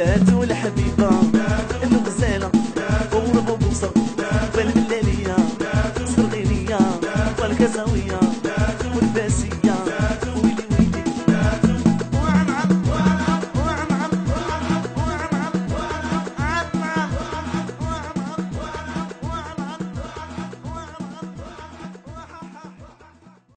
الولد والحبيبة.